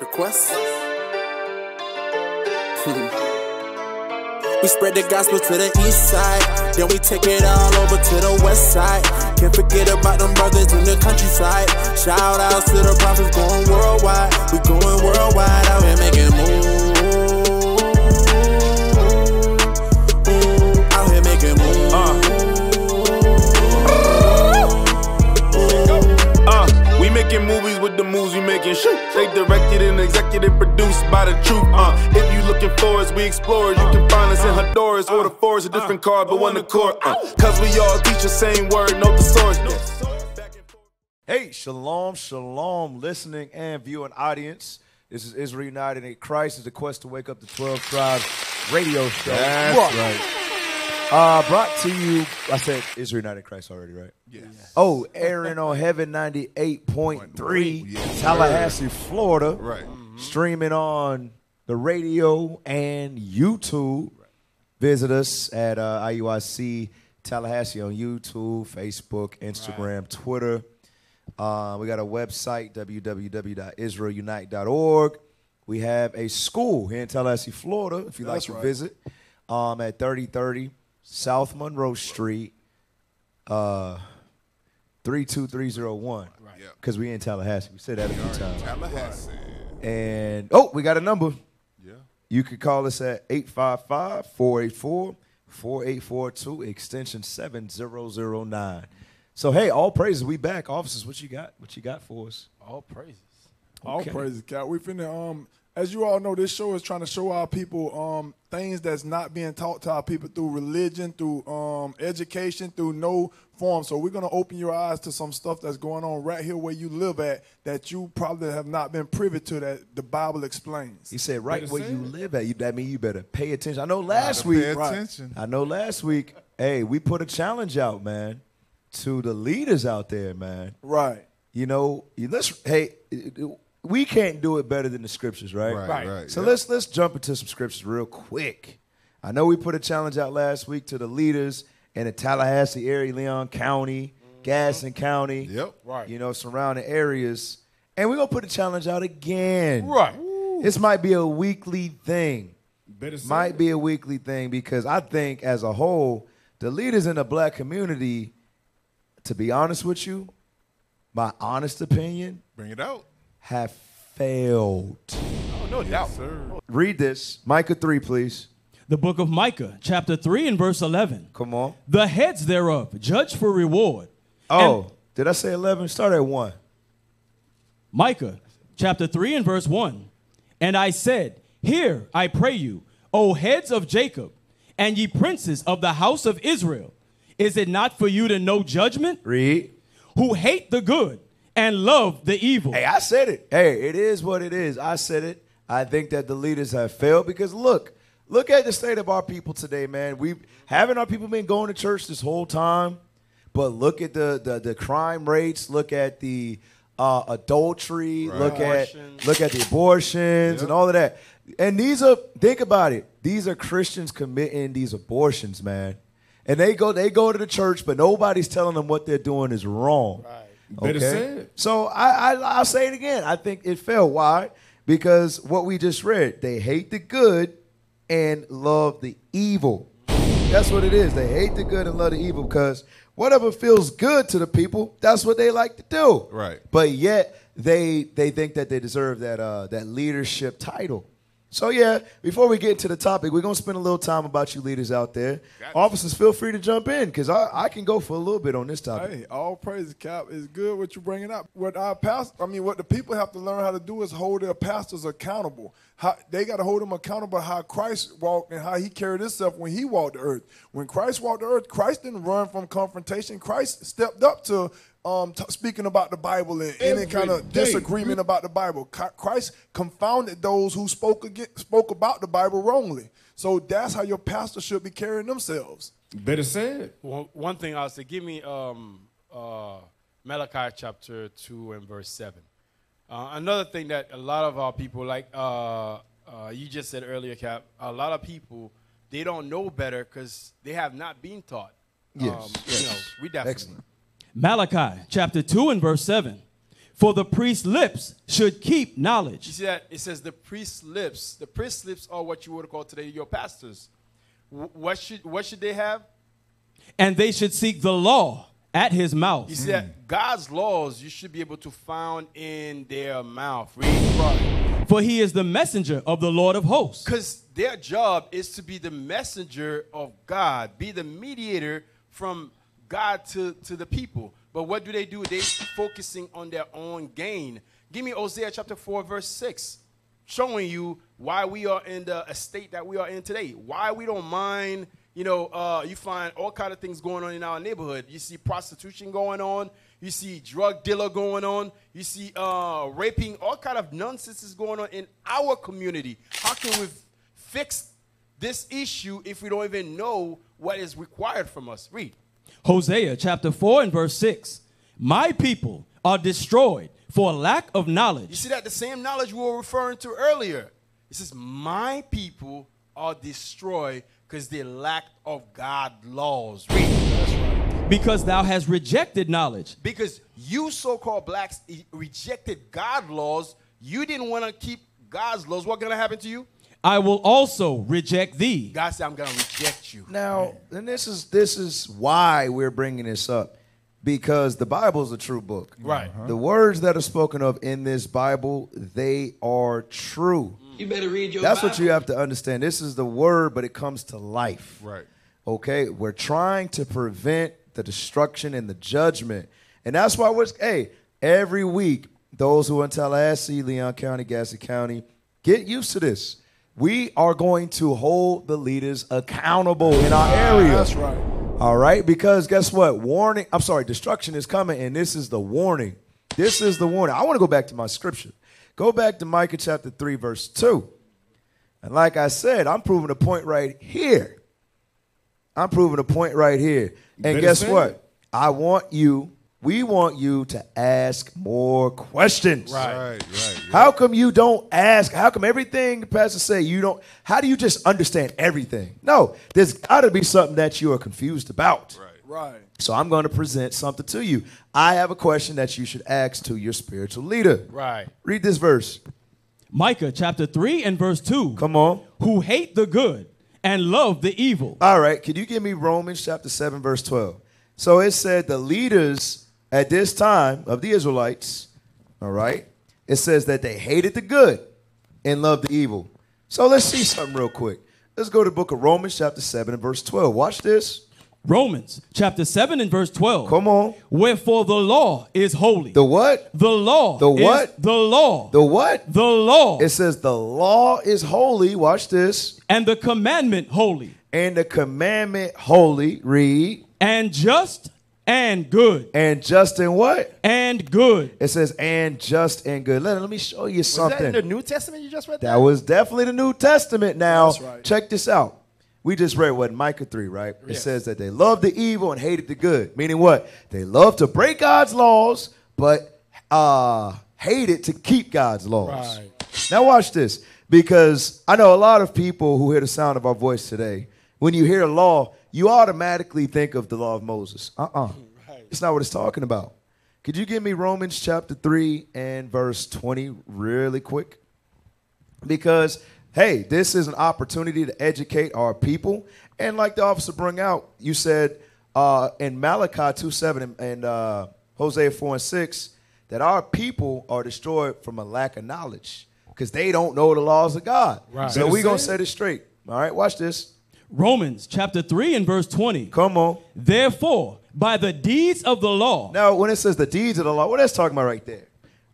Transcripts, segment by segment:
Request? we spread the gospel to the east side, then we take it all over to the west side. Can't forget about them brothers in the countryside. Shout outs to the prophets going worldwide. We going worldwide out here making moves. Out here making moves. Uh, we making movies with the moves we making. Shoot, they directed and executive produced by the truth. Uh, if you looking for us, we explorers. You can find us in Honduras or the forest, a different card, but one accord. Uh, Cause we all teach the same word, no the source. Hey, shalom, shalom, listening and viewing audience. This is Israel United in Christ. Is a quest to wake up the 12 tribes radio show. That's right. Uh, brought to you, I said Israel United Christ already, right? Yes. Oh, airing on Heaven 98.3, Yes, Tallahassee, Florida. Right. Streaming on the radio and YouTube. Visit us at uh, IUIC Tallahassee on YouTube, Facebook, Instagram, Twitter. Uh, we got a website, www.israelunite.org. We have a school here in Tallahassee, Florida, if you'd like to right. visit, um, at 3030 South Monroe Street, uh, 32301. Right. Yep. Because we in Tallahassee. We said that a few times. Tallahassee. And, oh, we got a number. Yeah. You could call us at 855 484 4842, extension 7009. So, hey, all praises. We back. Officers, what you got? What you got for us? All praises. All Okay. praises, Cat. We finna um as you all know, this show is trying to show our people um things that's not being taught to our people through religion, through um education, through no form. So we're gonna open your eyes to some stuff that's going on right here where you live at that you probably have not been privy to that the Bible explains. He said, right Better where you it. live at. You, that mean you better pay attention. I know last week, pay right. I know last week, hey, we put a challenge out, man, to the leaders out there, man. Right. You know, let's, hey, it- it- we can't do it better than the scriptures, right? Right, right. right. So Yep. let's let's jump into some scriptures real quick. I know we put a challenge out last week to the leaders in the Tallahassee area, Leon County, mm-hmm. Gadsden County, Yep. Right. you know, surrounding areas, and we're gonna put a challenge out again. Right. This might be a weekly thing. Better say Might it. be a weekly thing because I think as a whole, the leaders in the black community, to be honest with you, my honest opinion, Bring it out. Have failed. Oh, no doubt. Sir. Read this. Micah 3, please. The book of Micah, chapter 3 and verse 11. Come on. The heads thereof judge for reward. Oh, And did I say 11? Start at 1. Micah, chapter 3 and verse 1. And I said, Hear, I pray you, O heads of Jacob, and ye princes of the house of Israel. Is it not for you to know judgment? Read. Who hate the good and love the evil. Hey, I said it. Hey, it is what it is. I said it. I think that the leaders have failed because look, look at the state of our people today, man. We haven't our people been going to church this whole time, but look at the the, the crime rates. Look at the uh, adultery. Look at look at the abortions and all of that. And these are think about it. These are Christians committing these abortions, man. And they go they go to the church, but nobody's telling them what they're doing is wrong. Better it. So I, I I'll say it again. I think it fell. Why? Because what we just read, they hate the good and love the evil. That's what it is. They hate the good and love the evil because whatever feels good to the people, that's what they like to do. Right. But yet they they think that they deserve that uh, that leadership title. So yeah, before we get into the topic, we're gonna spend a little time about you leaders out there. Officers, feel free to jump in because I, I can go for a little bit on this topic. Hey, all praises, Cap. It's good what you're bringing up. What our past, I mean, what the people have to learn how to do is hold their pastors accountable. How, they got to hold them accountable how Christ walked and how he carried himself when he walked the earth. When Christ walked the earth, Christ didn't run from confrontation. Christ stepped up to um, t- speaking about the Bible and any kind of day. disagreement about the Bible. Christ confounded those who spoke against, spoke about the Bible wrongly. So that's how your pastor should be carrying themselves. Better said. it. One, one thing I'll say, give me um, uh, Malachi chapter 2 and verse 7. Uh, another thing that a lot of our people, like uh, uh, you just said earlier, Cap, a lot of people, they don't know better because they have not been taught. Yes, Um, yes. You know, we definitely. Excellent. Malachi chapter 2 and verse 7. For the priest's lips should keep knowledge. You see that? It says the priest's lips. The priest's lips are what you would call today your pastors. What should what should they have? and they should seek the law at his mouth. You see that mm. God's laws you should be able to find in their mouth. Read For he is the messenger of the Lord of hosts. Because their job is to be the messenger of God, be the mediator from God to, to the people. But what do they do? They focusing on their own gain. Give me Hosea chapter 4, verse 6, showing you why we are in the state that we are in today. Why we don't mind, you know, uh, you find all kind of things going on in our neighborhood. You see prostitution going on. You see drug dealer going on. You see uh, raping. All kind of nonsense is going on in our community. How can we fix this issue if we don't even know what is required from us? Read. Hosea chapter 4 and verse 6. My people are destroyed for lack of knowledge. You see that the same knowledge we were referring to earlier. It says, "My people are destroyed because they lack of God laws." Read. Because thou hast rejected knowledge, Because you so-called blacks rejected God laws, you didn't want to keep God's laws. What's gonna happen to you? I will also reject thee. God said, "I'm gonna reject you." Now, and this is this is why we're bringing this up, because the Bible is a true book. Right. The words that are spoken of in this Bible, they are true. You better read your That's Bible. what you have to understand. This is the word, but it comes to life. Right. Okay, we're trying to prevent the destruction and the judgment, and that's why we're hey every week. Those who are in Tallahassee, Leon County, Gadsden County, get used to this. We are going to hold the leaders accountable in our area. That's right. All right, because guess what? Warning. I'm sorry, destruction is coming, and this is the warning. This is the warning. I want to go back to my scripture. Go back to Micah chapter 3, verse 2. And like I said, I'm proving a point right here. I'm proving a point right here. And guess what? it. I want you, we want you to ask more questions. Right. Right. yeah. How come you don't ask? How come everything the pastor say you don't? How do you just understand everything? No, there's got to be something that you are confused about. Right. Right. So I'm going to present something to you. I have a question that you should ask to your spiritual leader. Right. Read this verse. Micah chapter 3 and verse 2. Come on. Who hate the good and love the evil. All right. Can you give me Romans chapter 7, verse 12? So it said the leaders at this time of the Israelites, all right, it says that they hated the good and loved the evil. So let's see something real quick. Let's go to the book of Romans chapter 7 and verse 12. Watch this. Romans chapter 7 and verse 12. Come on. Wherefore the law is holy. The what? The law. The what? the law. The what? the law. It says the law is holy. Watch this. and the commandment holy. And the commandment holy. Read. And just and good. And just and what? And good. It says and just and good. Let, let me show you Was that in something. the New Testament you just read? That that was definitely the New Testament. Now, That's right. check this out. We just read what Micah 3, right? It says that they loved the evil and hated the good. Meaning what? They love to break God's laws, but uh hated to keep God's laws. Right. Now watch this. Because I know a lot of people who hear the sound of our voice today, when you hear a law, you automatically think of the law of Moses. Uh-uh. It's not what it's talking about. Could you give me Romans chapter 3 and verse 20 really quick? because hey this is an opportunity to educate our people and like the officer bring out you said uh, in malachi 2 7 and, and uh, hosea 4 and 6 that our people are destroyed from a lack of knowledge because they don't know the laws of god Right. so we're going to set it straight all right watch this Romans chapter 3 and verse 20. come on Therefore, by the deeds of the law, now when it says the deeds of the law what that's talking about right there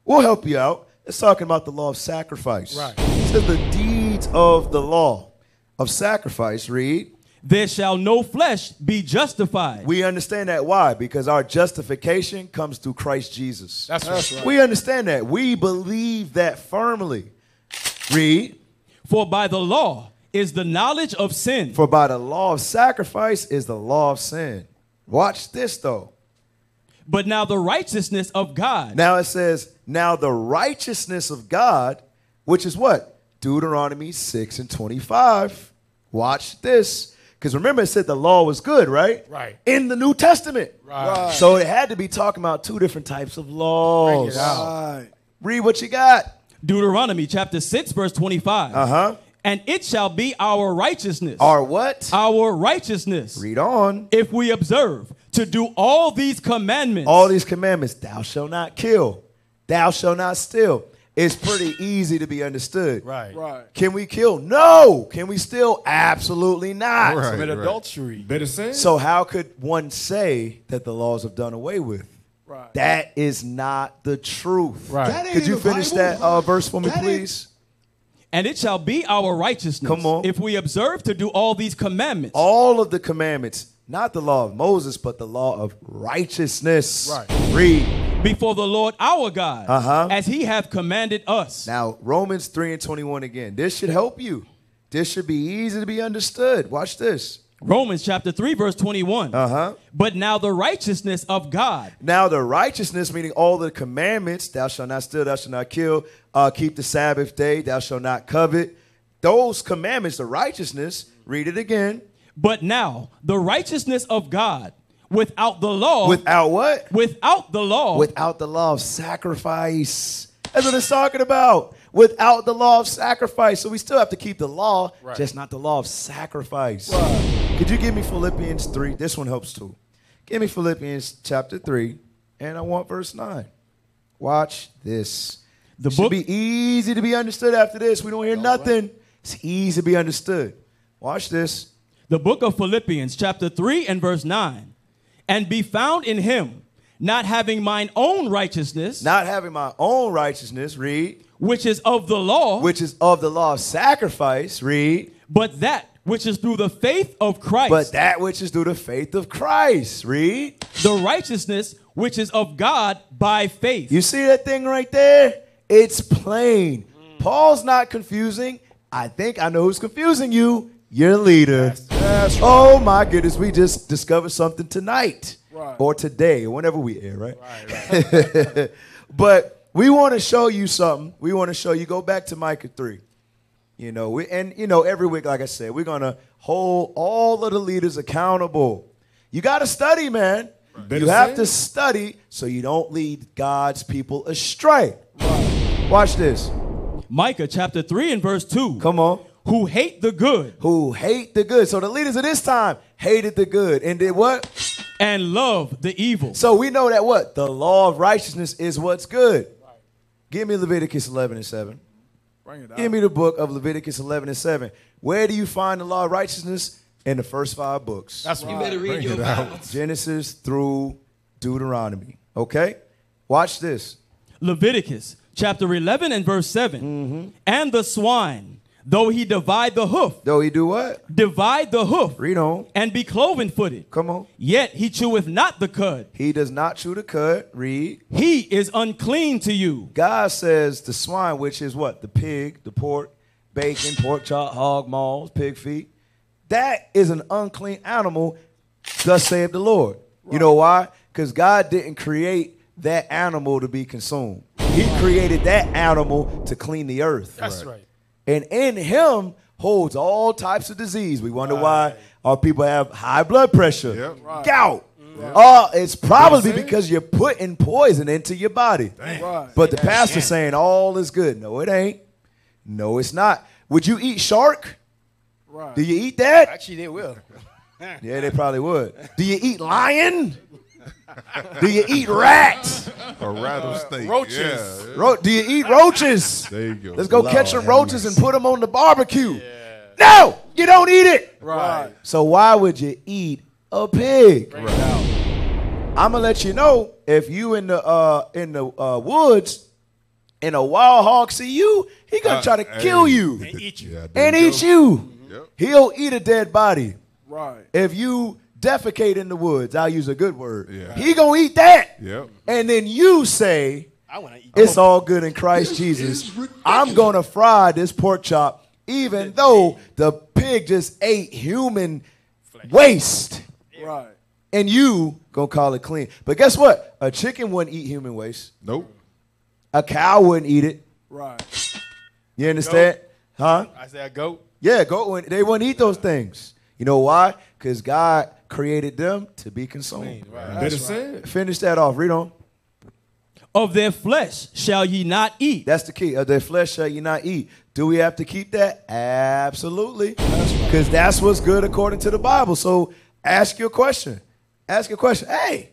we'll help you out it's talking about the law of sacrifice Right. it says the deeds of the law of sacrifice read there shall no flesh be justified. We understand that why? Because our justification comes through Christ Jesus. That's right. That's right. We understand that. We believe that firmly. Read. For by the law is the knowledge of sin. For by the law of sacrifice is the law of sin. Watch this though. But now the righteousness of God Now it says, now the righteousness of God, which is what? Deuteronomy 6 and 25. Watch this. Because remember, it said the law was good, right? Right. In the New Testament. Right. So it had to be talking about two different types of laws. Right. Read what you got. Deuteronomy chapter 6, verse 25. Uh huh. And it shall be our righteousness. Our what? our righteousness. Read on. If we observe to do all these commandments. All these commandments. Thou shalt not kill. Thou shalt not steal. It's pretty easy to be understood. Right. Right. Can we kill? No. Can we steal? Absolutely not. Right. Commit right. adultery. Better sin. So how could one say that the laws have done away with? Right. That is not the truth. Right. That ain't Could you finish Bible. that uh, verse for me, That ain't- please? And it shall be our righteousness. Come on. If we observe to do all these commandments. All of the commandments, not the law of Moses, but the law of righteousness. Right. Read. before the Lord our God, Uh-huh. as he hath commanded us. Now, Romans 3 and 21 again. This should help you. This should be easy to be understood. Watch this. Romans chapter 3, verse 21. Uh-huh. But now the righteousness of God Now, the righteousness, meaning all the commandments, thou shalt not steal, thou shalt not kill, uh, keep the Sabbath day, thou shalt not covet. Those commandments, the righteousness, read it again. But now the righteousness of God without the law, Without what? without the law, Without the law of sacrifice. That's what it's talking about. Without the law of sacrifice. So we still have to keep the law, Right. just not the law of sacrifice. Could you give me Philippians 3? This one helps too. Give me Philippians chapter 3, and I want verse 9. Watch this. The Should book- be easy to be understood after this. We don't hear nothing. It's easy to be understood. Watch this. the book of Philippians, chapter 3 and verse 9. And be found in him, not having mine own righteousness, Not having my own righteousness, read, which is of the law, which is of the law of sacrifice, read, but that which is through the faith of Christ, but that which is through the faith of Christ, read. the righteousness which is of God by faith. You see that thing right there? It's plain. Paul's not confusing. I think I know who's confusing you. Your leader. That's right. Oh my goodness, we just discovered something tonight. Right. Or today, or whenever we air, right? but we want to show you something. We want to show you. Go back to Micah 3. You know, we, and you know, every week, like I said, we're gonna hold all of the leaders accountable. You gotta study, man. Better you have to study so you don't lead God's people astray. Right. Watch this. Micah chapter 3 and verse 2. Come on. Who hate the good Who hate the good. So the leaders of this time hated the good and did what? and love the evil. So we know that what? The law of righteousness is what's good. Give me Leviticus 11 and 7. Bring it out. Give me the book of Leviticus 11 and 7. Where do you find the law of righteousness? In the first five books. That's what You better read Bring your it out. Bible. Genesis through Deuteronomy. Okay? Watch this. Leviticus chapter 11 and verse 7. Mm-hmm. And the swine, though he divide the hoof, Though he do what? divide the hoof, Read on. and be cloven footed, Come on. yet he cheweth not the cud. He does not chew the cud. Read. He is unclean to you. God says the swine, which is what? The pig, the pork, bacon, pork chop, hog maws, pig feet. That is an unclean animal, thus saith the Lord. You know why? Because God didn't create that animal to be consumed. He created that animal to clean the earth. That's right. And in him holds all types of disease. We wonder why our people have high blood pressure, Yep. gout. Uh, it's probably That's because you're putting poison into your body. Right. But the pastor's saying all is good. No, it ain't. No, it's not. Would you eat shark? Right. Do you eat that? Actually, they will. Yeah, they probably would. Do you eat lion? Do you eat rats? A rattlesnake. Roaches. Yeah. Ro- do you eat roaches? There you go. Let's go Lord catch some roaches and put them on the barbecue. No, you don't eat it. Right. So why would you eat a pig? Bring it out. I'm gonna let you know if you in the uh, in the uh, woods and a wild hog see you, he gonna Uh, try to hey. kill you And eat you. Yeah, and you eat go. you. Yep. He'll eat a dead body. Right. If you defecate in the woods, I'll use a good word. Yeah. He gonna eat that. Yep. And then you say, I want to eat. it's all good in Christ Jesus. I'm gonna fry this pork chop, even though the pig just ate human waste. Right. And you gonna call it clean. But guess what? A chicken wouldn't eat human waste. Nope. A cow wouldn't eat it. Right. You understand? Huh? I say a goat. Yeah, goat wouldn't, they wouldn't eat those things. You You know why? Because God created them to be consumed. Better said. Finish that off. Read on. Of their flesh shall ye not eat. That's the key. Of their flesh shall ye not eat. Do we have to keep that? Absolutely. Because that's what's good according to the Bible. So ask your question. Ask your question. Hey,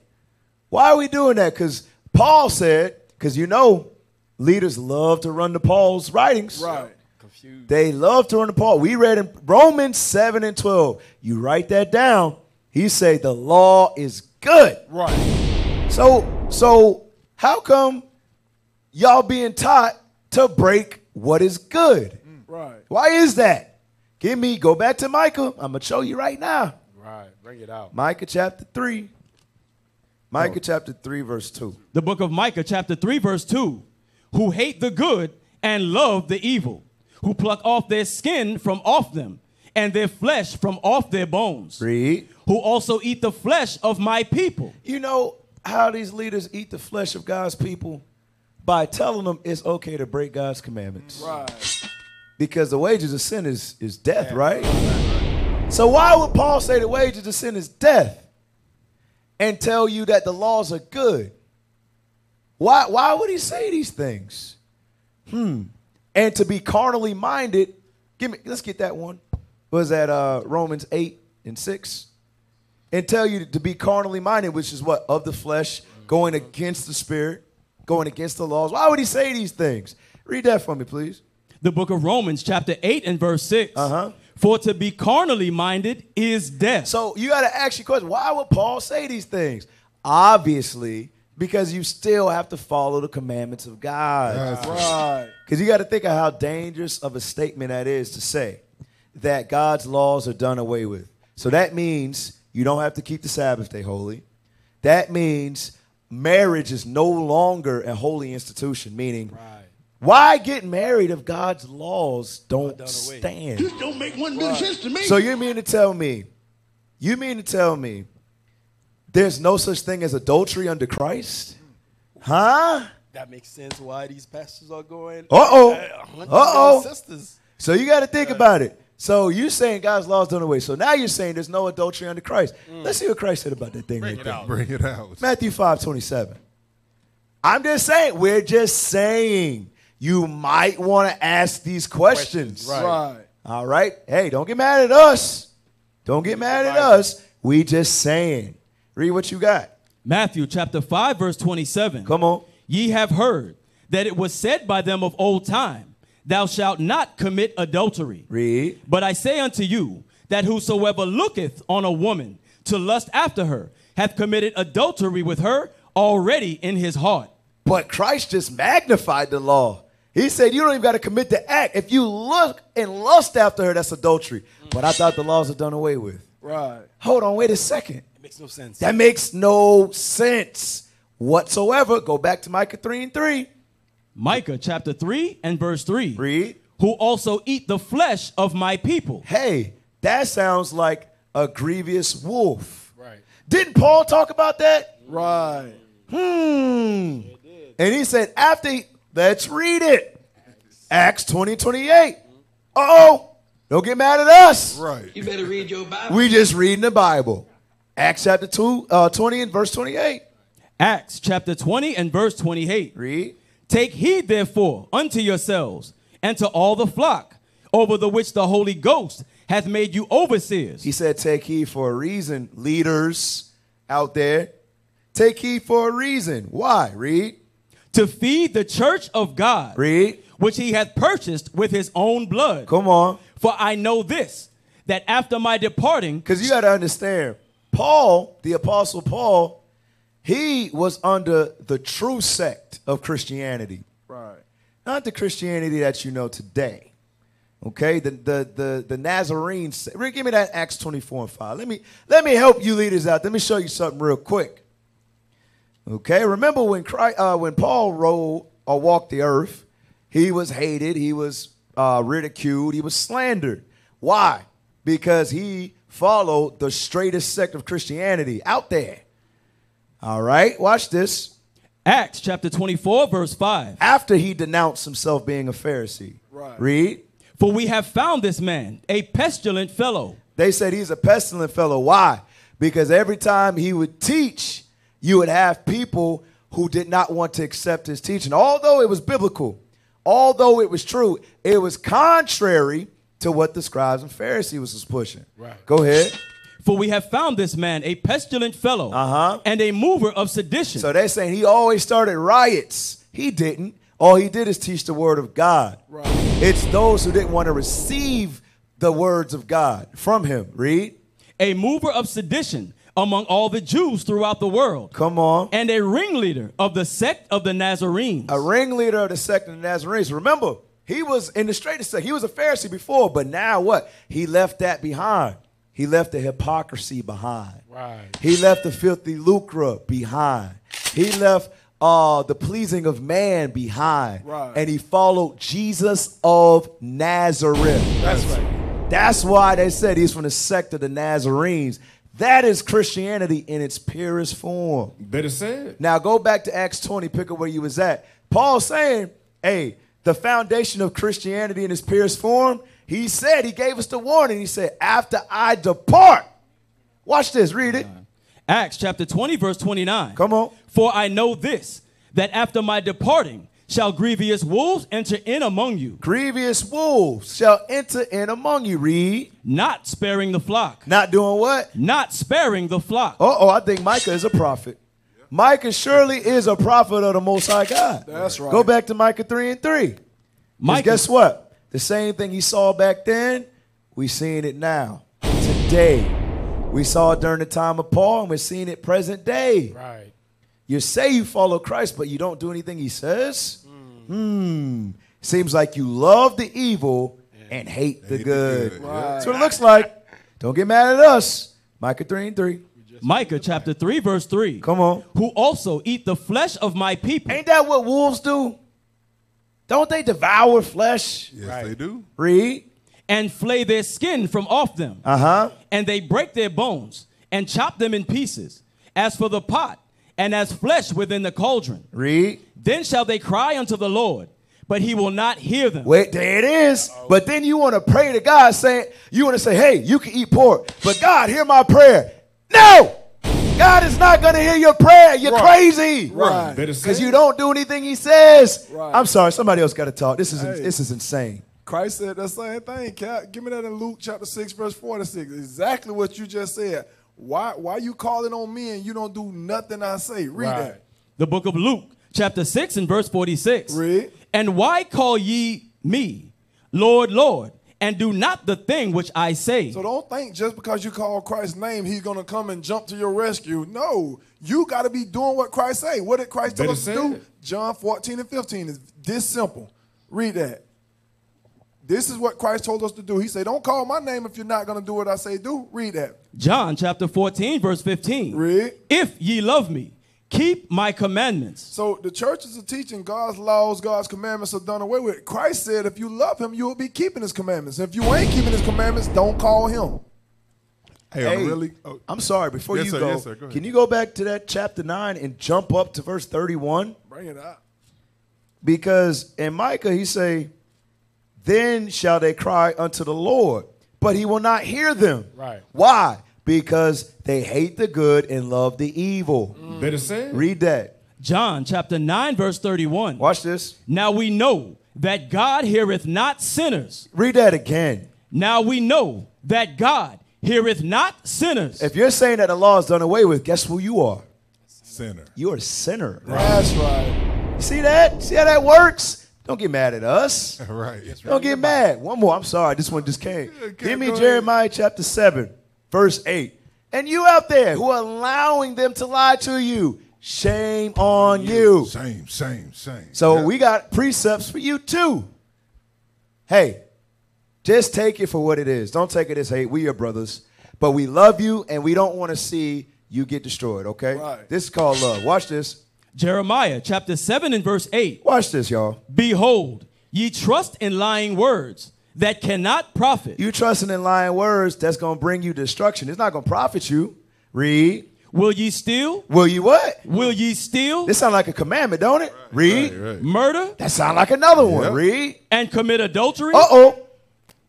why are we doing that? Because Paul said, because you know, leaders love to run to Paul's writings. Right. Confused. They love to run to Paul. We read in Romans 7 and 12. You write that down. He said the law is good. Right. So, so how come y'all being taught to break what is good? Mm. Right. Why is that? Give me, go back to Micah. I'm gonna show you right now. Right. Bring it out. Micah chapter 3. Micah Oh. chapter 3, verse 2. The book of Micah, chapter 3, verse 2. Who hate the good and love the evil, who pluck off their skin from off them, and their flesh from off their bones, Read. Who also eat the flesh of my people. You know how these leaders eat the flesh of God's people? By telling them it's okay to break God's commandments. Right. Because the wages of sin is, is death, right? So why would Paul say the wages of sin is death and tell you that the laws are good? Why, why would he say these things? Hmm. And to be carnally minded, give me let's get that one. Was that uh, Romans 8 and 6? And tell you to be carnally minded, which is what? Of the flesh, going against the spirit, going against the laws. Why would he say these things? Read that for me, please. The book of Romans, chapter 8 and verse 6. Uh-huh. For to be carnally minded is death. So you got to ask your question why would Paul say these things? Obviously, because you still have to follow the commandments of God. Right. Because you got to think of how dangerous of a statement that is to say that God's laws are done away with. So that means you don't have to keep the Sabbath day holy. That means marriage is no longer a holy institution, meaning Right. why get married if God's laws don't done stand? This don't make one bit of sense to me. So you mean to tell me, you mean to tell me there's no such thing as adultery under Christ? Huh? That makes sense why these pastors are going. Uh-oh. Uh, Uh-oh. Sisters. So you got to think about it. So you're saying God's laws done away. So now you're saying there's no adultery under Christ. Let's see what Christ said about that thing right there. Bring it out. Matthew 5 27. I'm just saying, we're just saying you might want to ask these questions. Right. All right. Hey, don't get mad at us. Don't get mad at us. We just saying. Read what you got. Matthew chapter 5, verse 27. Come on. Ye have heard that it was said by them of old time, Thou shalt not commit adultery. Read. But I say unto you that whosoever looketh on a woman to lust after her hath committed adultery with her already in his heart. But Christ just magnified the law. He said you don't even got to commit the act. If you look and lust after her, that's adultery. But I thought the laws are done away with. Right. Hold on, wait a second. It makes no sense. That makes no sense whatsoever. Go back to Micah 3 and 3. Micah chapter 3 and verse 3. Read. Who also eat the flesh of my people. Hey, that sounds like a grievous wolf. right. Didn't Paul talk about that? Right. Hmm. And he said, after, he, let's read it. Acts 20, 28. Uh-oh. Don't get mad at us. Right. You better read your Bible. We just reading the Bible. Acts chapter 2, uh, 20 and verse 28. Acts chapter 20 and verse 28. Read. Take heed, therefore, unto yourselves and to all the flock, over the which the Holy Ghost hath made you overseers. He said, take heed for a reason, leaders out there. Take heed for a reason. Why? Read. to feed the church of God, Read. which he hath purchased with his own blood. Come on. For I know this, that after my departing, Because you got to understand, Paul, the Apostle Paul, he was under the true sect of Christianity, Right. not the Christianity that you know today. Okay, the the the the Nazarene. sect. Rick, give me that Acts twenty four and five. Let me let me help you leaders out. Let me show you something real quick. Okay, remember when Christ, uh, when Paul rode or walked the earth, he was hated, he was uh, ridiculed, he was slandered. Why? Because he followed the straightest sect of Christianity out there. All right, watch this. Acts chapter 24, verse 5. After he denounced himself being a Pharisee, Right. read. For we have found this man, a pestilent fellow, They said he's a pestilent fellow. Why? Because every time he would teach, you would have people who did not want to accept his teaching. Although it was biblical, although it was true, it was contrary to what the scribes and Pharisees was pushing. Right. Go ahead. For we have found this man a pestilent fellow Uh-huh. and a mover of sedition. So they're saying he always started riots. He didn't. All he did is teach the word of God. Right. It's those who didn't want to receive the words of God from him. Read. a mover of sedition among all the Jews throughout the world, Come on. and a ringleader of the sect of the Nazarenes. a ringleader of the sect of the Nazarenes. Remember, he was in the straightest sect. He was a Pharisee before, but now what? He left that behind. He left the hypocrisy behind. Right. He left the filthy lucre behind. He left uh, the pleasing of man behind. Right. And he followed Jesus of Nazareth. That's right. That's why they said he's from the sect of the Nazarenes. That is Christianity in its purest form. Better said. Now go back to Acts 20, pick up where you was at. Paul's saying, hey, the foundation of Christianity in its purest form, he said, he gave us the warning. He said, after I depart, watch this, read it. Acts chapter 20, verse 29. Come on. For I know this, that after my departing shall grievous wolves enter in among you, Grievous wolves shall enter in among you. Read. not sparing the flock. Not doing what? Not sparing the flock. Uh oh, I think Micah is a prophet. Micah surely is a prophet of the Most High God. That's right. Go back to Micah 3 and 3. Because Micah, guess what? The same thing he saw back then, we seeing it now. Today. We saw it during the time of Paul, and we're seeing it present day. Right. You say you follow Christ, but you don't do anything he says? Hmm. Seems like you love the evil and hate the good. That's what it looks like. Don't get mad at us. Micah 3 and 3. Micah chapter 3, verse 3. Come on. Who also eat the flesh of my people. Ain't that what wolves do? Don't they devour flesh? Yes, they do. Read. and flay their skin from off them. Uh huh. And they break their bones and chop them in pieces. As for the pot, and as flesh within the cauldron, Read. then shall they cry unto the Lord, but he will not hear them. Wait, there it is. But then you want to pray to God saying, you want to say, hey, you can eat pork, but God, hear my prayer. No! God is not going to hear your prayer. You're crazy. Right. Because you don't do anything he says. Right. I'm sorry, somebody else got to talk. This is Hey. this is insane. Christ said the same thing. Cap. Give me that in Luke chapter 6, verse 46. Exactly what you just said. Why why you calling on me and you don't do nothing I say? Read that. The book of Luke, chapter 6 and verse 46. Read. And why call ye me, Lord, Lord, and do not the thing which I say? So don't think just because you call Christ's name, he's gonna come and jump to your rescue. No, you gotta be doing what Christ say. What did Christ tell us to do? it. John 14 and 15 is this simple. Read that. This is what Christ told us to do. He said, Don't call my name if you're not gonna do what I say do. Read that. John chapter 14, verse 15. Read. If ye love me, keep my commandments. So the churches are teaching God's laws, God's commandments are done away with. Christ said, if you love him, you will be keeping his commandments. If you ain't keeping his commandments, don't call him. Hey, Hey, I'm really. Oh, I'm sorry, before Yes, you sir. go, Yes, sir. Go ahead. can you go back to that chapter 9 and jump up to verse 31? Bring it up. Because in Micah he say, Then shall they cry unto the Lord, but he will not hear them. Right. Why? Because they hate the good and love the evil. Better said. Read that. John chapter 9, verse 31. Watch this. Now we know that God heareth not sinners. Read that again. Now we know that God heareth not sinners. If you're saying that the law is done away with, guess who you are? sinner. You're a sinner. That's right. See that? See how that works? Don't get mad at us. Right. Don't get mad. One more. I'm sorry. This one just came. Give me. Jeremiah chapter 7, verse 8. And you out there who are allowing them to lie to you, shame on you. Shame, shame, shame. So Yeah. we got precepts for you too. Hey, just take it for what it is. Don't take it as hate. We are brothers. But we love you and we don't want to see you get destroyed, okay? Right. This is called love. Watch this. Jeremiah chapter 7 and verse 8. Watch this, y'all. Behold, ye trust in lying words that cannot profit. You trusting in lying words, that's going to bring you destruction. It's not going to profit you. Read. Will ye steal? Will ye what? Will ye steal? This sound like a commandment, don't it? Read. Right, right. Murder That sound like another one. Yep. Read. and commit adultery Uh-oh.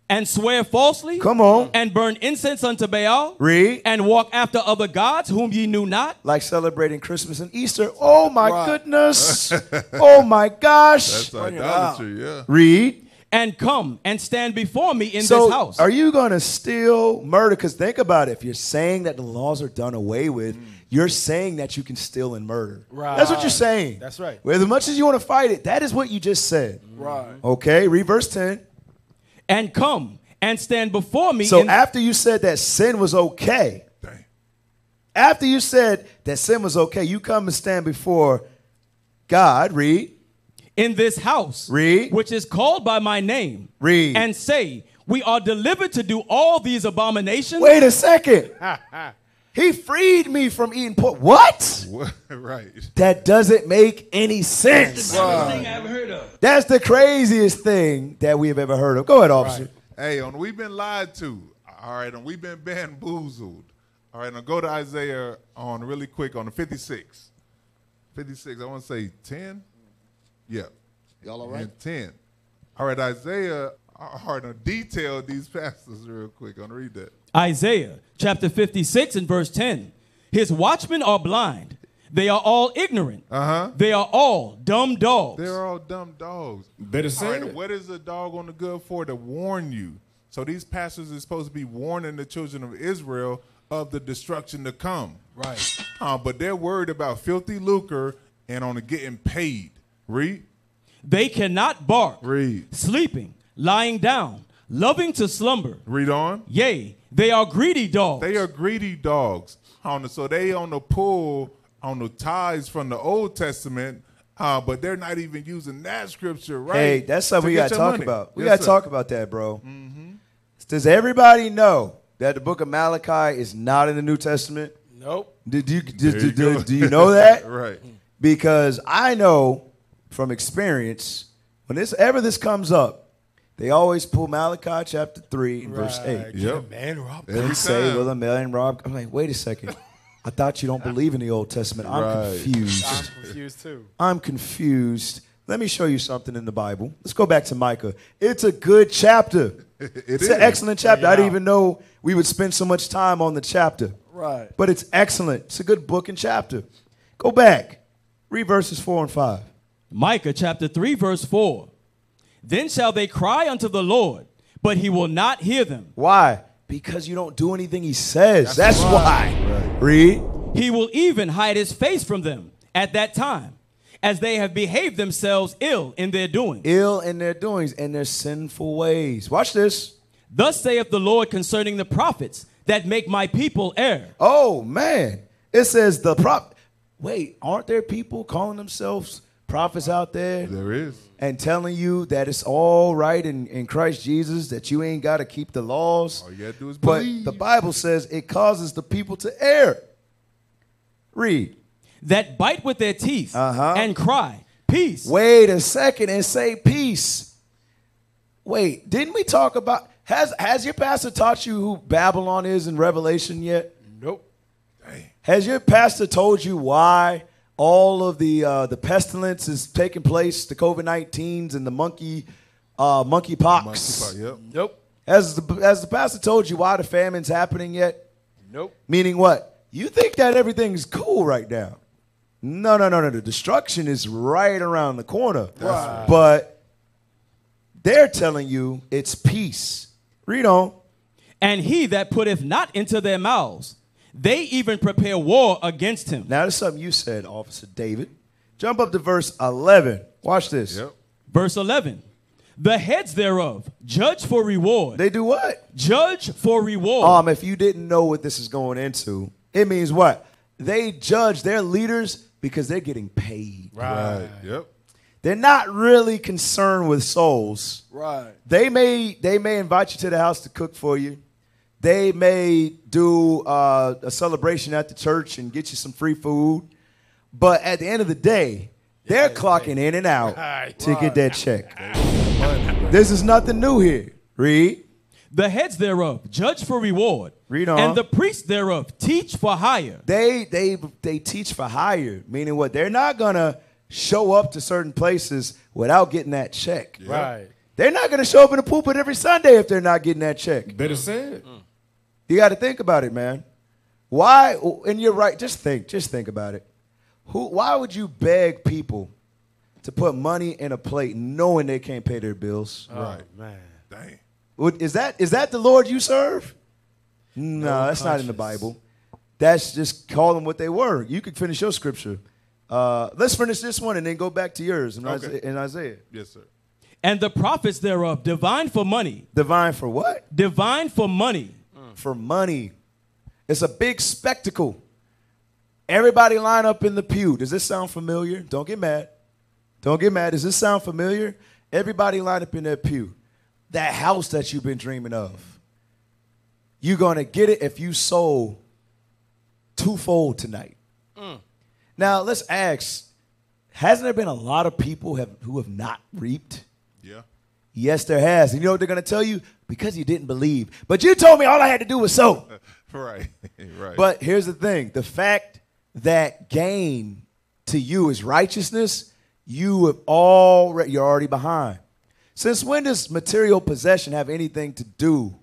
and swear falsely, Come on. and burn incense unto Baal, Read. and walk after other gods whom ye knew not, Like celebrating Christmas and Easter. Oh my Right. goodness. oh my gosh. That's Bring it idolatry, yeah. Read. And come and stand before me in so this house. are you going to still murder? Because think about it. If you're saying that the laws are done away with, mm. you're saying that you can steal and murder. Right. That's what you're saying. That's right. Well, as much as you want to fight it, that is what you just said. Mm. Right. Okay, read verse 10. and come and stand before me So in, after you said that sin was okay, Dang. after you said that sin was okay, you come and stand before God, read, in this house, Read. which is called by my name, Read. and say, We are delivered to do all these abominations. Wait a second. he freed me from eating pork. What? What? right. That doesn't make any sense. That's the wow. Thing I ever heard of. That's the craziest thing that we have ever heard of. Go ahead, officer. Hey, on we've been lied to. All right, and we've been bamboozled. All right, now go to Isaiah on really quick on the 56. 56, I want to say 10. Yeah. Y'all all right? And 10. All right, Isaiah, all right, now detail these passages real quick. I'm going to read that. Isaiah chapter 56 and verse 10. His watchmen are blind. They are all ignorant. Uh-huh. They are all dumb dogs. They're all dumb dogs. Better say right, it. what is a dog on the good for? To warn you. So these pastors are supposed to be warning the children of Israel of the destruction to come. Right. Uh, but they're worried about filthy lucre and on getting paid. Read. They cannot bark, Read. sleeping, lying down, loving to slumber. Read on. Yea, they are greedy dogs. They are greedy dogs. On the, so they on the pull on the ties from the Old Testament, uh, but they're not even using that scripture, right? Hey, that's something we got to talk money. about. We Yes, got to sir. talk about that, bro. Does everybody know that the book of Malachi is not in the New Testament? Nope. Did you, did, There you did- do, do you know that? Right. Because I know from experience, when this ever this comes up, they always pull Malachi chapter 3 and verse 8. Right. Yep. Man, Rob. Every and say, time. Will a man rob? I'm like, wait a second. I thought you don't believe in the Old Testament. I'm Right. confused. I'm confused too. I'm confused. Let me show you something in the Bible. Let's go back to Micah. It's a good chapter. it's is. an excellent chapter. I didn't even know we would spend so much time on the chapter. Right. But it's excellent. It's a good book and chapter. Go back. Read verses 4 and 5. Micah chapter 3, verse 4. Then shall they cry unto the Lord, but he will not hear them. Why? Because you don't do anything he says. That's, why. Read. He will even hide his face from them at that time, as they have behaved themselves ill in their doing. Ill in their doings and their sinful ways. Watch this. Thus saith the Lord concerning the prophets that make my people err. Oh, man. It says the prop. Wait, aren't there people calling themselves prophets out there? There is. and telling you that it's all right in, in Christ Jesus, that you ain't got to keep the laws. All you gotta do is but believe. the Bible says it causes the people to err. Read. that bite with their teeth Uh-huh. and cry, Peace. Wait a second and say peace. Wait, didn't we talk about has has your pastor taught you who Babylon is in Revelation yet? Nope. Has your pastor told you why all of the uh, the pestilence is taking place, the COVID 19s and the monkey uh, monkey pox? Yep. Nope. Has the, has the pastor told you why the famine's happening yet? Nope. Meaning what? You think that everything's cool right now. No, no, no, no. The destruction is right around the corner. Right. But they're telling you it's peace. Read on. And he that putteth not into their mouths, they even prepare war against him. Now, there's something you said, Officer David. Jump up to verse 11. Watch this. Yep. Verse 11. The heads thereof judge for reward. They do what? judge for reward. Um, if you didn't know what this is going into, it means what? They judge their leaders because they're getting paid. Right. Yep. They're not really concerned with souls. Right. They may they may invite you to the house to cook for you. They may do uh, a celebration at the church and get you some free food. But at the end of the day, they're clocking in and out Right. to get that check. This is nothing new here. Read. the heads thereof judge for reward. Read on. And the priests thereof teach for hire. They they they teach for hire, meaning what? They're not gonna show up to certain places without getting that check. Right. They're not going to show up in the pulpit every Sunday if they're not getting that check. Better said. You got to think about it, man. Why? And you're right. Just think. Just think about it. Who? Why would you beg people to put money in a plate knowing they can't pay their bills? Right. Man. Dang. Would- Is that is that the Lord you serve? No, that's not in the. Bible. That's just call them what they were. You could finish your scripture. Uh, let's finish this one and then go back to yours in, Okay. Isaiah, in Isaiah. Yes, sir. And the prophets thereof divine for money, Divine for what? divine for money. Mm. For money. It's a big spectacle. Everybody line up in the pew. Does this sound familiar? Don't get mad. Don't get mad. Does this sound familiar? Everybody line up in that pew. That house that you've been dreaming of. You're going to get it if you sold twofold tonight. Mm. Now, let's ask hasn't there been a lot of people have, who have not reaped? Yeah. Yes, there has. And you know what they're going to tell you? Because you didn't believe. But you told me all I had to do was sow. Right. right. But here's the thing the fact that gain to you is righteousness, you have already, you're already behind. Since when does material possession have anything to do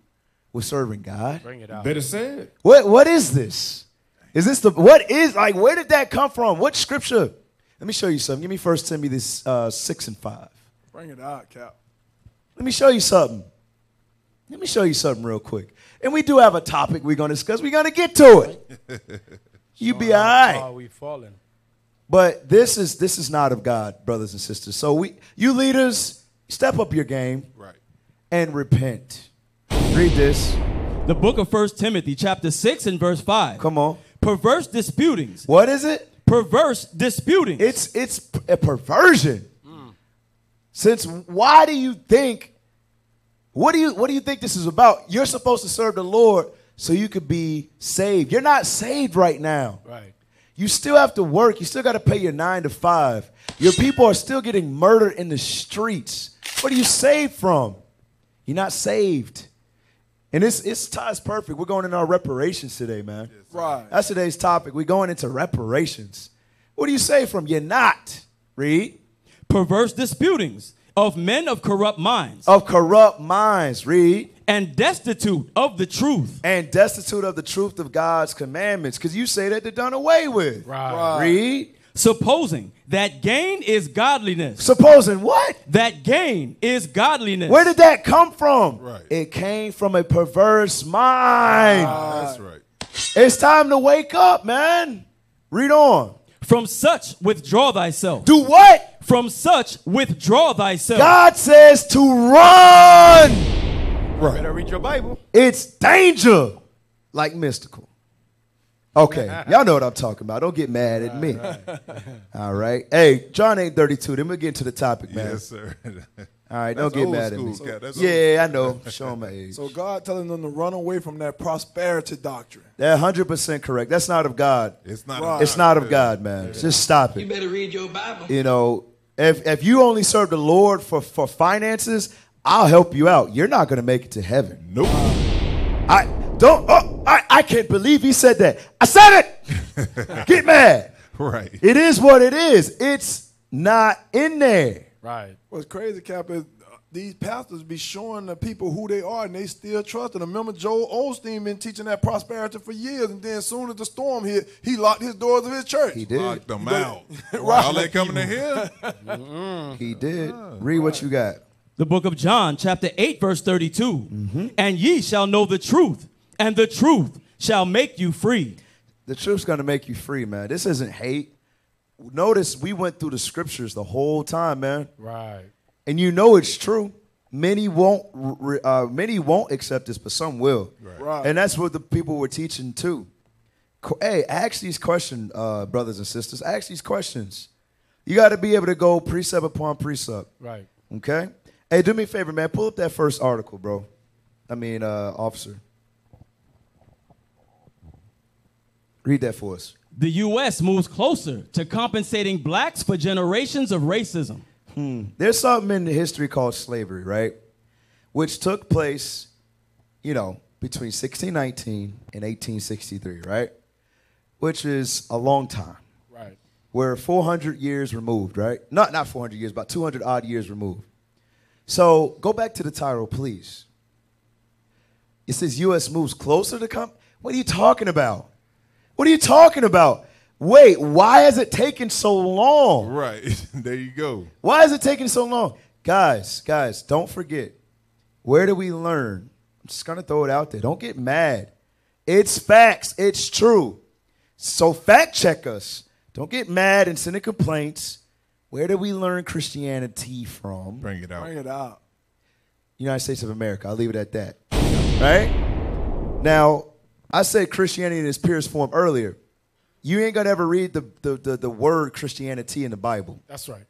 with serving God? Bring it out. Better said. What, what is this? Is this the, what is, like, where did that come from? What scripture? Let me show you something. Give me First Timothy this, uh, 6 and 5. Bring it out, Cap. Let me show you something. Let me show you something real quick. And we do have a topic we're going to discuss. We're going to get to it. You be all right. Are we falling? But this is this is not of God, brothers and sisters. So we you leaders, step up your game right. and repent. Read this. The book of First Timothy, chapter 6 and verse 5. Come on. Perverse disputings. What is it? Perverse disputings. It's it's a perversion. Since why do you think what do you what do you think this is about? You're supposed to serve the Lord so you could be saved. You're not saved right now. Right. You still have to work. You still got to pay your nine to five. Your people are still getting murdered in the streets. What are you saved from? You're not saved. And it's it's ties perfect. We're going into our reparations today, man. Right. That's today's topic. We're going into reparations. What do you say from? You're not. Read. Perverse disputings of men of corrupt minds Of corrupt minds. Read. and destitute of the truth. And destitute of the truth of God's commandments. Because you say that they're done away with. Right. Read. Supposing that gain is godliness. Supposing what? That gain is godliness. Where did that come from? Right. It came from a perverse mind. Ah, that's right. it's time to wake up, man. Read on. From such withdraw thyself. Do what? From such withdraw thyself. God says to run. Better read your Bible. It's danger, like mystical. Okay, y'all know what I'm talking about. Don't get mad at me. All right. Hey, John 8 32. Then we'll get into the topic, man. Yes, sir. All right, That's don't get mad school, at me. Cat. That's yeah, I know. Show my age. So God telling them to run away from that prosperity doctrine. That 100% correct. That's not of God. It's not. Right. It's not of God, man. Just stop it. You better read your Bible. You know, if if you only serve the Lord for for finances, I'll help you out. You're not going to make it to heaven. Nope. I don't. Oh, I I can't believe he said that. I said it. Get mad. Right. It is what it is. It's not in there. Right. What's crazy, Cap, is these pastors be showing the people who they are and they still trust them. Remember, Joel Osteen been teaching that prosperity for years, and then as soon as the storm hit, he locked his doors of his church. He did. Lock them out. Right. All they coming to here? He did. Read what you got. The book of John, chapter 8, verse 32. Mm-hmm. And ye shall know the truth, and the truth shall make you free. The truth's going to make you free, man. This isn't hate. Notice we went through the scriptures the whole time, man. Right. And you know it's true. Many won't, uh, many won't accept this, but some will. Right. And that's what the people were teaching too. Hey, ask these questions, uh, brothers and sisters. Ask these questions. You got to be able to go precept upon precept. Right. Okay. Hey, do me a favor, man. Pull up that first article, bro. I mean, uh, officer. Read that for us. The U.S. moves closer to compensating blacks for generations of racism. Mm. There's something in the history called slavery, right? Which took place, you know, between 1619 and 1863, right? Which is a long time. Right. We're 400 years removed, right? Not not 400 years, about 200 odd years removed. So go back to the title, please. It says U.S. moves closer to come. What are you talking about? What are you talking about? Wait, why has it taken so long? Right. there you go. Why is it taking so long? Guys, guys, don't forget. Where do we learn? I'm just gonna throw it out there. Don't get mad. It's facts. It's true. So fact check us. Don't get mad and send in complaints. Where do we learn Christianity from? Bring it out. Bring it out. United States of America. I'll leave it at that. Right? Now, I said Christianity in its purest form earlier. You ain't gonna ever read the, the, the, the word Christianity in the Bible. That's right.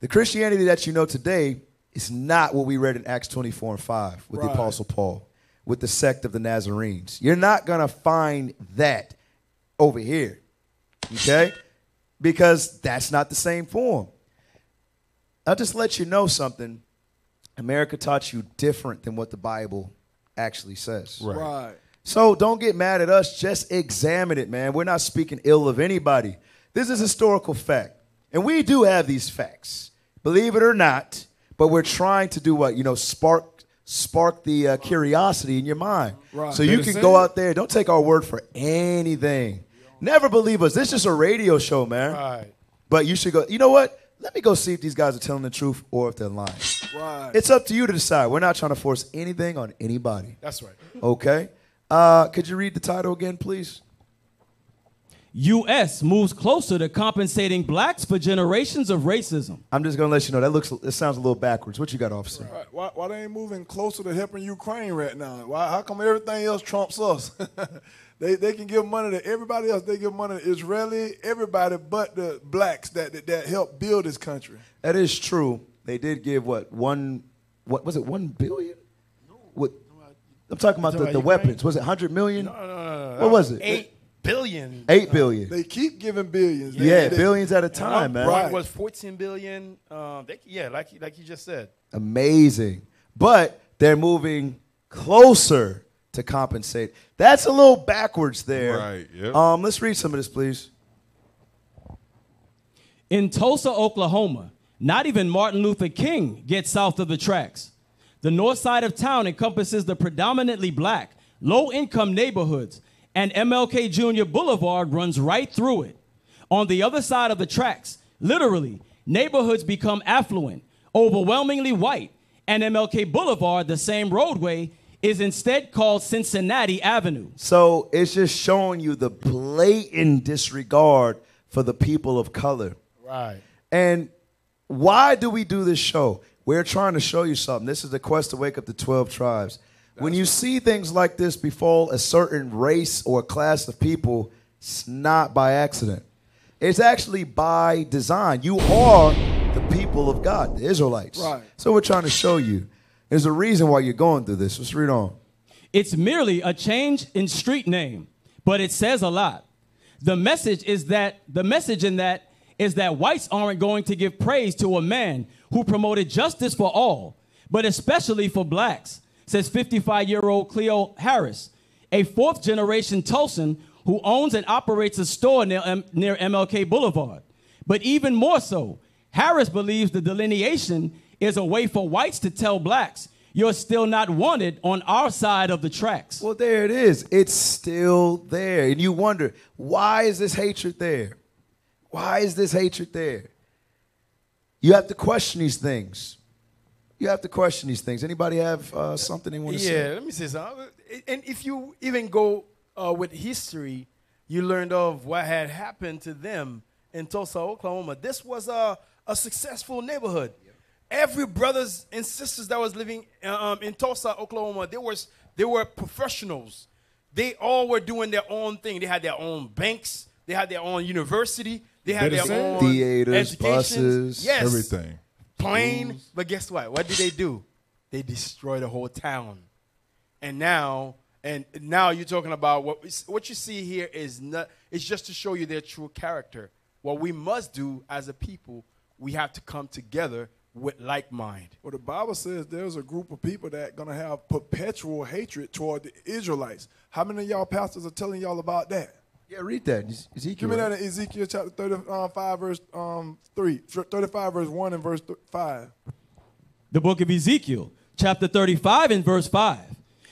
The Christianity that you know today is not what we read in Acts 24 and 5 with Right. the Apostle Paul, with the sect of the Nazarenes. You're not going to find that over here, okay? Because that's not the same form. I'll just let you know something. America taught you different than what the Bible actually says. Right. Right. So don't get mad at us. Just examine it, man. We're not speaking ill of anybody. This is historical fact. And we do have these facts, believe it or not. But we're trying to do what? You know, spark spark the uh, curiosity in your mind. Right. So you can go out there. Don't take our word for anything. Never believe us. This is just a radio show, man. Right. But you should go, you know what? Let me go see if these guys are telling the truth or if they're lying. Right. It's up to you to decide. We're not trying to force anything on anybody. That's right. Okay. Uh, could you read the title again, please? U.S. moves closer to compensating blacks for generations of racism. I'm just gonna let you know that looks. It sounds a little backwards. What you got, officer? Right. Why, why they ain't moving closer to helping Ukraine right now? Why? How come everything else trumps us? they they can give money to everybody else. They give money to Israeli, everybody but the blacks that that, that help build this country. That is true. They did give what one? What was it? One billion? What? I'm talking about the, the weapons. Was it hundred million? No, no, no, no. What was it? Eight billion. Eight billion. They keep giving billions. They- yeah, they- billions at a time, man. Right. was 14 billion. Um, they, yeah, like you- like you just said. Amazing. But they're moving closer to compensate. That's a little backwards there. Right, yep. Um, let's read some of this, please. In Tulsa, Oklahoma, not even Martin Luther King gets south of the tracks. The north side of town encompasses the predominantly black, low income neighborhoods, and MLK Jr. Boulevard runs right through it. On the other side of the tracks, literally, neighborhoods become affluent, overwhelmingly white, and MLK Boulevard, the same roadway, is instead called Cincinnati Avenue. So it's just showing you the blatant disregard for the people of color. Right. And why do we do this show? We're trying to show you something. This is the quest to wake up the 12 tribes. when you see things like this befall a certain race or class of people, it's not by accident. It's actually by design. You are the people of God, the Israelites. Right. So we're trying to show you. There's a reason why you're going through this. Let's read on. It's merely a change in street name, but it says a lot. The message is that the message in that is that whites aren't going to give praise to a man who promoted justice for all, but especially for blacks, says 55-year-old Cleo Harris, a fourth generation Tulsan who owns and operates a store near, near MLK Boulevard. But even more so, Harris believes the delineation is a way for whites to tell blacks, you're still not wanted on our side of the tracks. Well, there it is. It's still there. And you wonder, why is this hatred there? Why is this hatred there? You have to question these things. You have to question these things. Anybody have uh, something they want to Yeah, say? Yeah, let me say something. And if you even go uh, with history, you learned of what had happened to them in Tulsa, Oklahoma. This was a, a successful neighborhood. Every brothers and sisters that was living um, in Tulsa, Oklahoma, they were they were professionals. They all were doing their own thing. They had their own banks. They had their own university. They have Better their own Theaters, buses, yes, Everything. plane. But guess what? What did they do? They destroyed the whole town. And now, and now you're talking about what what you see here is not. It's just to show you their true character. What we must do as a people, we have to come together with like mind. Well, the Bible says there's a group of people that gonna have perpetual hatred toward the Israelites. How many of y'all pastors are telling y'all about that? Yeah, read that. Ez- Ezekiel. Give me that in Ezekiel chapter 35, verse um, 3, 35, verse 1 and verse th- 5. The book of Ezekiel, chapter 35 and verse 5.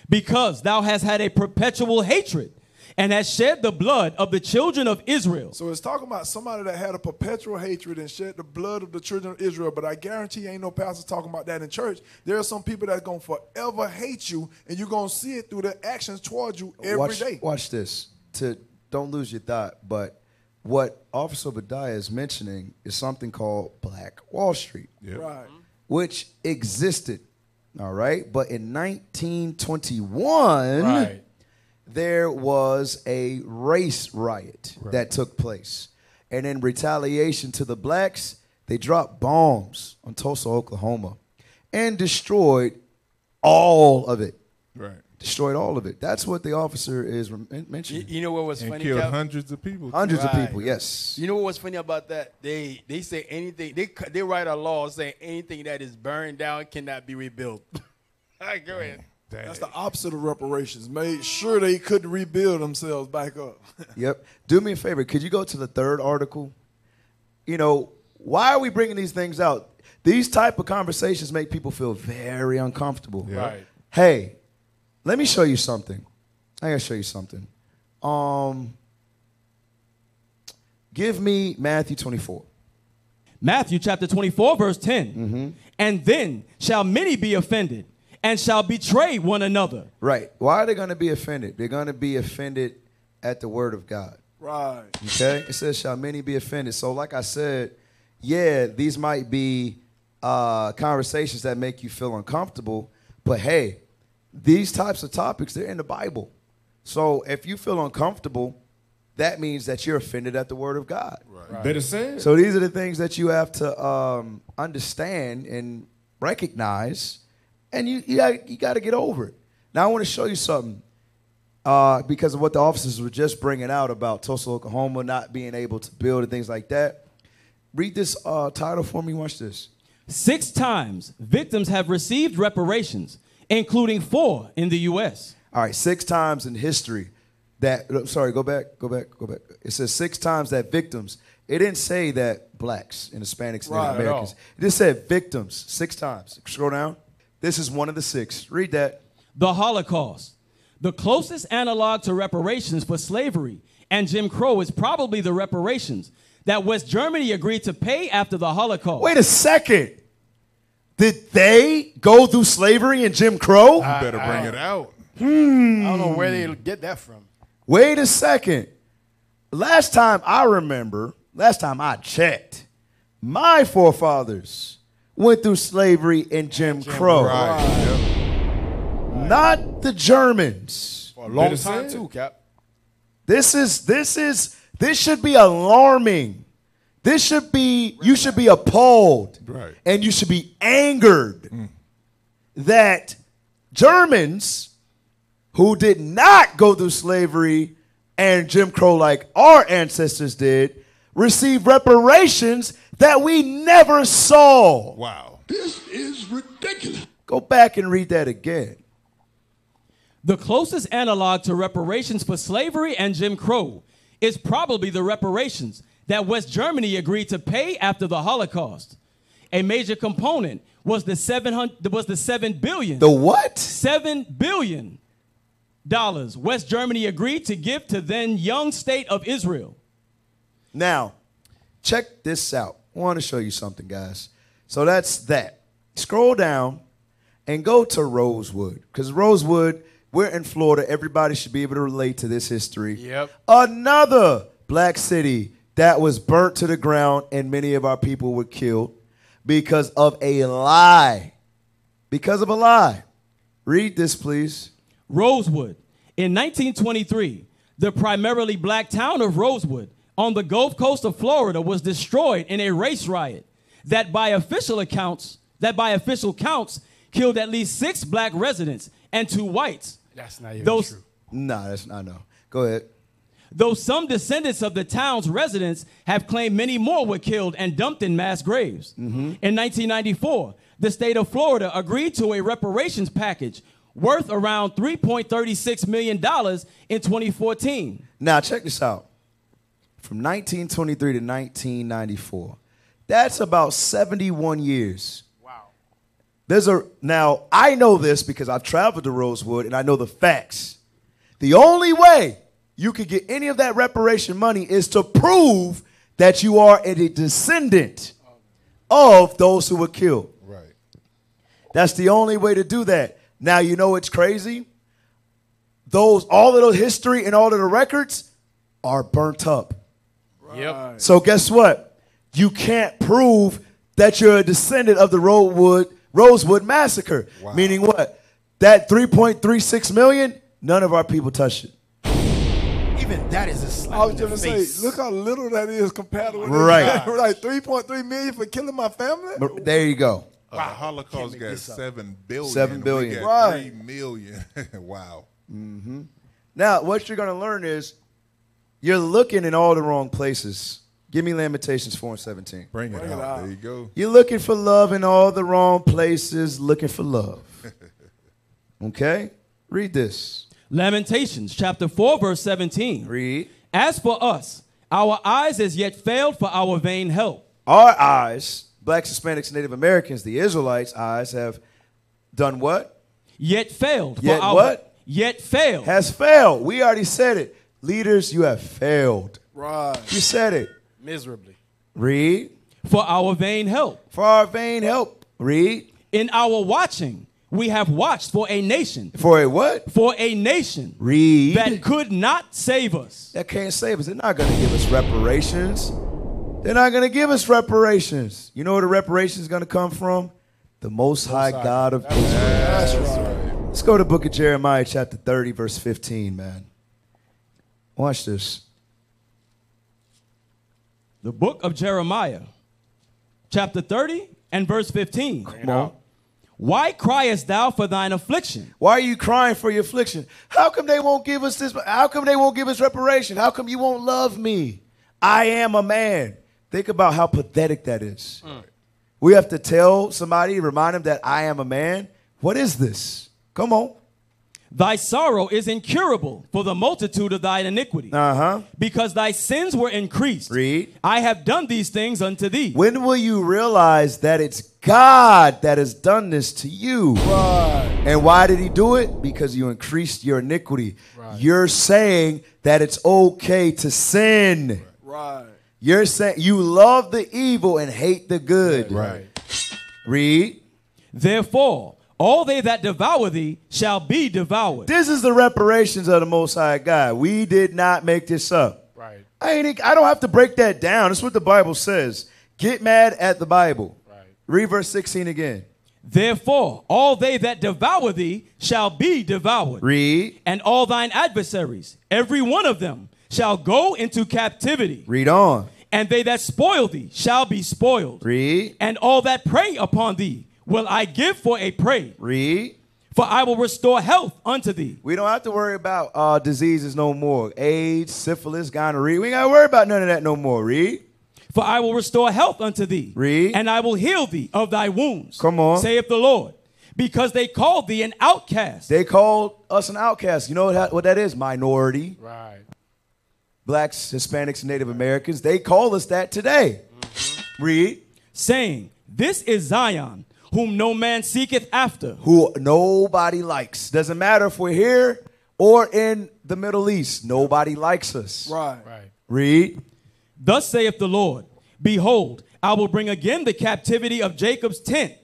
Because thou hast had a perpetual hatred and hast shed the blood of the children of Israel. So it's talking about somebody that had a perpetual hatred and shed the blood of the children of Israel. But I guarantee ain't no pastor talking about that in church. There are some people that's gonna forever hate you, and you're gonna see it through their actions towards you every day. watch, Watch this. To don't lose your thought, but what Officer Obadiah is mentioning is something called Black Wall Street, Right. which existed. All right, but in 1921, Right. there was a race riot that took place. And in retaliation to the blacks, they dropped bombs on Tulsa, Oklahoma, and destroyed all of it. Right. Destroyed all of it. That's what the officer is rem- You, mentioning. you know what was And funny? killed Cap? hundreds of people. Hundreds of people, yes. You know what was funny about that? They they say anything they they write a law saying anything that is burned down cannot be rebuilt. All right, go ahead. That's the opposite of reparations. Made sure they couldn't rebuild themselves back up. Yep. Do me a favor. Could you go to the third article? You know, why are we bringing these things out? These type of conversations make people feel very uncomfortable. Right. Hey, let me show you something. I gotta show you something. Um, give me Matthew 24. Matthew chapter 24, verse 10. And then shall many be offended and shall betray one another. Right. Why are they gonna be offended? They're gonna be offended at the word of God. right. Okay? It says, Shall many be offended? So, like I said, yeah, these might be uh, conversations that make you feel uncomfortable, but hey, these types of topics, they're in the Bible. So, if you feel uncomfortable, that means that you're offended at the word of God. Better said. So, these are the things that you have to um, understand and recognize, and you, you, got, you got to get over it. Now, I want to show you something uh, because of what the officers were just bringing out about Tulsa, Oklahoma not being able to build and things like that. Read this uh, title for me. Watch this. Six times victims have received reparations, including four in the U.S. All right, six times in history that. Sorry, go back, go back, go back. It says six times that victims. It didn't say that blacks and Hispanics and Right, Native Americans. It just said victims six times. Scroll down. This is one of the six. Read that. The Holocaust. The closest analog to reparations for slavery and Jim Crow is probably the reparations that West Germany agreed to pay after the Holocaust. Wait a second. Did they go through slavery and Jim Crow? You better bring it out. I don't know where they get that from. Wait a second. Last time I remember, last time I checked, my forefathers went through slavery and Jim, Crow, Right. not the Germans. For a long time too, Cap. This is this is this should be alarming. This should be you should be appalled. Right. And you should be angered that Germans who did not go through slavery and Jim Crow like our ancestors did receive reparations that we never saw. Wow. This is ridiculous. Go back and read that again. The closest analog to reparations for slavery and Jim Crow is probably the reparations that West Germany agreed to pay after the Holocaust. A major component was the 700 was the 7 billion. The what? 7 billion dollars West Germany agreed to give to then young state of Israel. Now, check this out. I want to show you something, guys. So that's that. Scroll down and go to Rosewood. Because Rosewood, we're in Florida. Everybody should be able to relate to this history. Yep. Another black city that was burnt to the ground and many of our people were killed because of a lie. Because of a lie. Read this, please. Rosewood. In 1923, the primarily black town of Rosewood on the Gulf Coast of Florida was destroyed in a race riot that by official accounts, that by official counts killed at least 6 black residents and 2 whites. That's not even Those true. Nah, that's not no. Go ahead. Though some descendants of the town's residents have claimed many more were killed and dumped in mass graves. Mm-hmm. In 1994, the state of Florida agreed to a reparations package worth around $3.36 million in 2014. Now, check this out. From 1923 to 1994, that's about 71 years. Wow. There's a now I know this because I've traveled to Rosewood and I know the facts. The only way you could get any of that reparation money is to prove that you are a descendant of those who were killed. Right. That's the only way to do that. Now you know it's crazy. Those all of the history and all of the records are burnt up. Yep. So guess what? You can't prove that you're a descendant of the Rosewood Rosewood massacre. Meaning what? That 3.36 million, none of our people touched it. Even that is a slap I was in the just gonna face. say, look how little that is compared to what Right. They, like 3.3 million for killing my family. But there you go. Uh, the Holocaust got seven billion. Seven billion. We got Right. Three million. wow. Now, what you're going to learn is you're looking in all the wrong places. Give me Lamentations 4 and 17. Bring it Bring it out. out. There you go. You're looking for love in all the wrong places, looking for love. Okay? Read this. Lamentations chapter 4, verse 17. Read. As for us, our eyes as yet failed for our vain help. Our eyes, blacks, Hispanics, Native Americans, the Israelites' eyes have done what? Yet failed for Yet our what? Yet failed. Has failed. We already said it. Leaders, you have failed. Right. You said it. Miserably. Read. for our vain help. For our vain help. Read. In our watching, we have watched for a nation, For a what? for a nation Read. that could not save us. that can't save us. They're not going to give us reparations. They're not going to give us reparations. You know where the reparations going to come from? The Most High God of Israel. That's right. Let's go to the book of Jeremiah, chapter 30, verse 15, man. Watch this. The book of Jeremiah, chapter 30 and verse 15. Come on. Why criest thou for thine affliction? Why are you crying for your affliction? How come they won't give us this? How come they won't give us reparation? How come you won't love me? I am a man. Think about how pathetic that is. Mm. We have to tell somebody, remind them that I am a man. What is this? Come on. Thy sorrow is incurable for the multitude of thine iniquity. Uh huh. Because thy sins were increased. Read. I have done these things unto thee. When will you realize that it's God that has done this to you? Right. And why did he do it? Because you increased your iniquity. You're saying that it's okay to sin. Right. You're saying you love the evil and hate the good. Right. Read. Therefore, all they that devour thee shall be devoured. This is the reparations of the Most High God. We did not make this up. Right. I ain't. I don't have to break that down. That's what the Bible says. Get mad at the Bible. Right. Read verse 16 again. Therefore, all they that devour thee shall be devoured. Read. And all thine adversaries, every one of them, shall go into captivity. Read on. And they that spoil thee shall be spoiled. Read. And all that prey upon thee will I give for a prey. Read. For I will restore health unto thee. We don't have to worry about uh, diseases no more. AIDS, syphilis, gonorrhea. We ain't got to worry about none of that no more. Read. For I will restore health unto thee. Read. And I will heal thee of thy wounds. Come on. Saith the Lord. Because they called thee an outcast. They called us an outcast. You know what, what that is? Minority. Right. Blacks, Hispanics, Native Americans. They call us that today. Read. saying, This is Zion, whom no man seeketh after. Who nobody likes. Doesn't matter if we're here or in the Middle East. Nobody likes us. Right. Right. Read. Thus saith the Lord, Behold, I will bring again the captivity of Jacob's tent,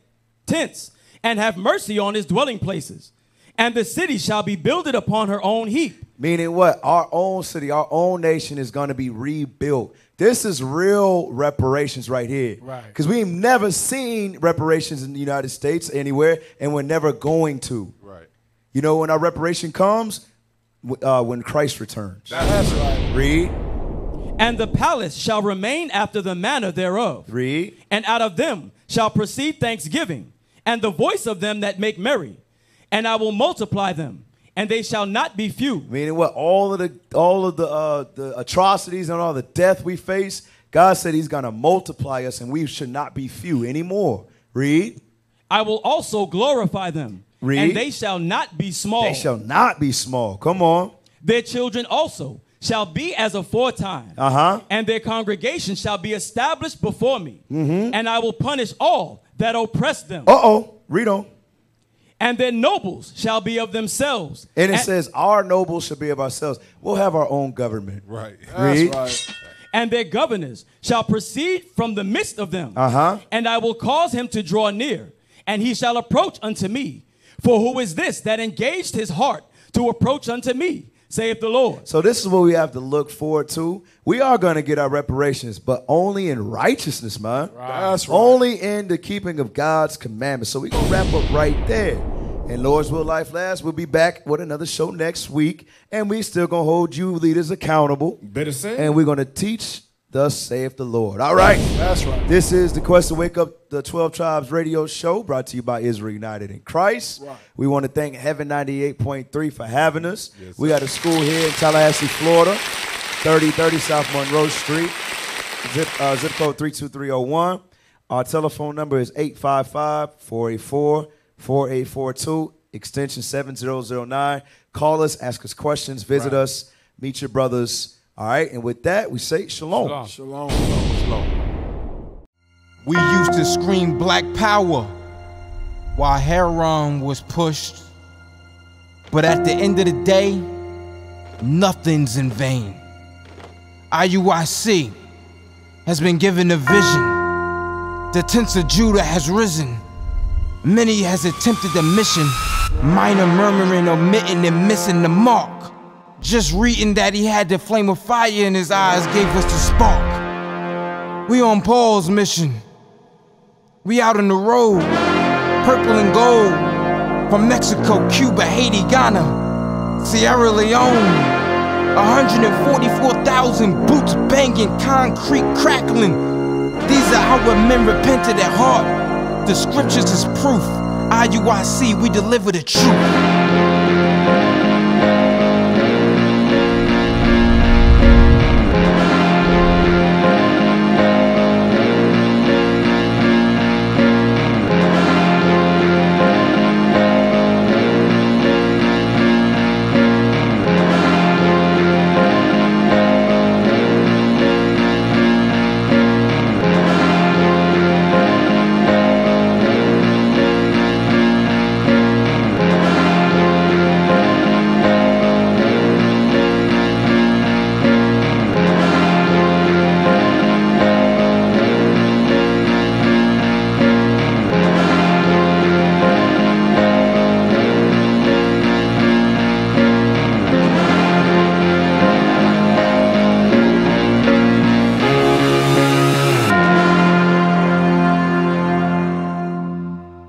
tents, and have mercy on his dwelling places. And the city shall be builded upon her own heap. Meaning what? Our own city, our own nation is going to be rebuilt. This is real reparations right here. Right. Because we've never seen reparations in the United States anywhere, and we're never going to. Right. You know when our reparation comes? Uh, when Christ returns. That's right. Read. And the palace shall remain after the manner thereof. Read. And out of them shall proceed thanksgiving, and the voice of them that make merry. And I will multiply them, and they shall not be few. Meaning what? All of the all of the uh, the atrocities and all the death we face. God said He's going to multiply us, and we should not be few anymore. Read. I will also glorify them, Read. and they shall not be small. They shall not be small. Come on. Their children also shall be as aforetime, Uh huh. and their congregation shall be established before me. Mm-hmm. And I will punish all that oppress them. Uh oh. Read on. And their nobles shall be of themselves. And it says, Our nobles shall be of ourselves. We'll have our own government. Right. Read. and their governors shall proceed from the midst of them. Uh-huh. And I will cause him to draw near, and he shall approach unto me. For who is this that engaged his heart to approach unto me, saith the Lord? So this is what we have to look forward to. We are going to get our reparations, but only in righteousness, man. That's right. Only in the keeping of God's commandments. So we're going to wrap up right there. And Lord's Will Life Last, we'll be back with another show next week. And we still going to hold you leaders accountable. Better said. And we're going to teach, thus saith the Lord. All right. That's right. This is the Quest to Wake Up the 12 Tribes radio show brought to you by Israel United in Christ. Right. We want to thank Heaven 98.3 for having us. we got a school here in Tallahassee, Florida, 3030 South Monroe Street, zip, uh, zip code 32301. Our telephone number is 855 484 4842, extension 7009. Call us, ask us questions, visit us, meet your brothers. All right. And with that, we say shalom. Shalom. Shalom. We used to scream black power while Heron was pushed. But at the end of the day, nothing's in vain. IUIC has been given a vision. The tents of Judah has risen. Many has attempted the mission, minor murmuring, omitting, and missing the mark. Just reading that he had the flame of fire in his eyes gave us the spark. We on Paul's mission. We out on the road, purple and gold, from Mexico, Cuba, Haiti, Ghana, Sierra Leone. 144,000 boots banging, concrete crackling. These are our men repented at heart. The scriptures is proof. IUIC, we deliver the truth.